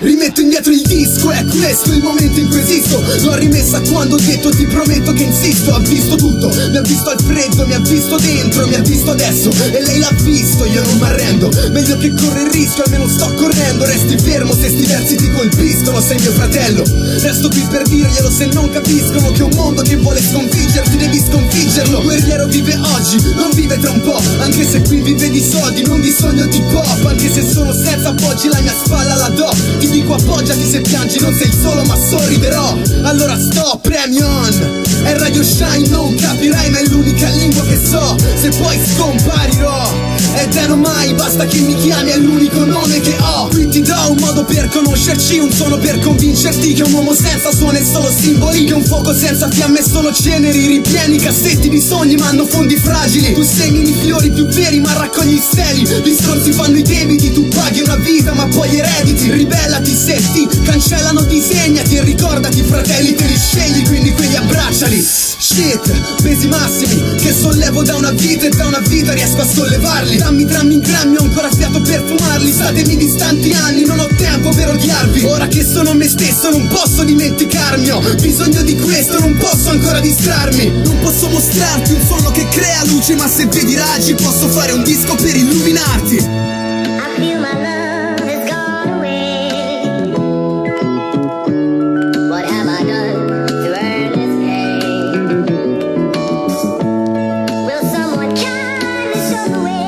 Rimetto indietro il disco, è questo il momento in cui esisto. L'ho rimessa quando ho detto ti prometto che insisto. Ha visto tutto, mi ha visto al freddo, mi ha visto dentro, mi ha visto adesso. E lei l'ha visto, io non m'arrendo. Meglio che corre il rischio, almeno sto correndo. Resti fermo se sti versi ti colpiscono, sei mio fratello. Resto qui per dirglielo se non capiscono Che un mondo che vuole sconfiggerti devi sconfiggerlo. Guerriero vive oggi, non vive tra un po' Anche se qui vive di soldi, non di sogno di pop Anche se sono senza appoggi, la mia spalla la do Dico appoggiati se piangi, non sei solo ma sorriderò. Allora stop, premion È Radio Shine, non capirai ma è l'unica lingua che so. Se poi scomparirò ed è mai, basta che mi chiami, è l'unico nome che ho. Qui ti do un modo per conoscerci, un suono per convincerti Che un uomo senza suona è solo simboli Che un fuoco senza fiamme è solo ceneri. Ripieni cassetti di sogni ma hanno fondi fragili. Tu semini i fiori più veri ma raccogli steli Gli stronzi fanno i debiti, tu paghi una vita ma poi erediti. Ribellati se ti cancellano disegnati E ricordati fratelli te li scegli quindi quelli abbracciali Shit, pesi massimi che sollevo da una vita e da una vita riesco a sollevarli. Dammi drammi in grammi, ho ancora fiato per fumarli. Statemi distanti anni, non ho tempo per odiarvi. Ora che sono me stesso non posso dimenticarmi. Ho bisogno di questo, non posso ancora distrarmi. Non posso mostrarti un suono che crea luce Ma se vedi raggi posso fare un disco per illuminare away.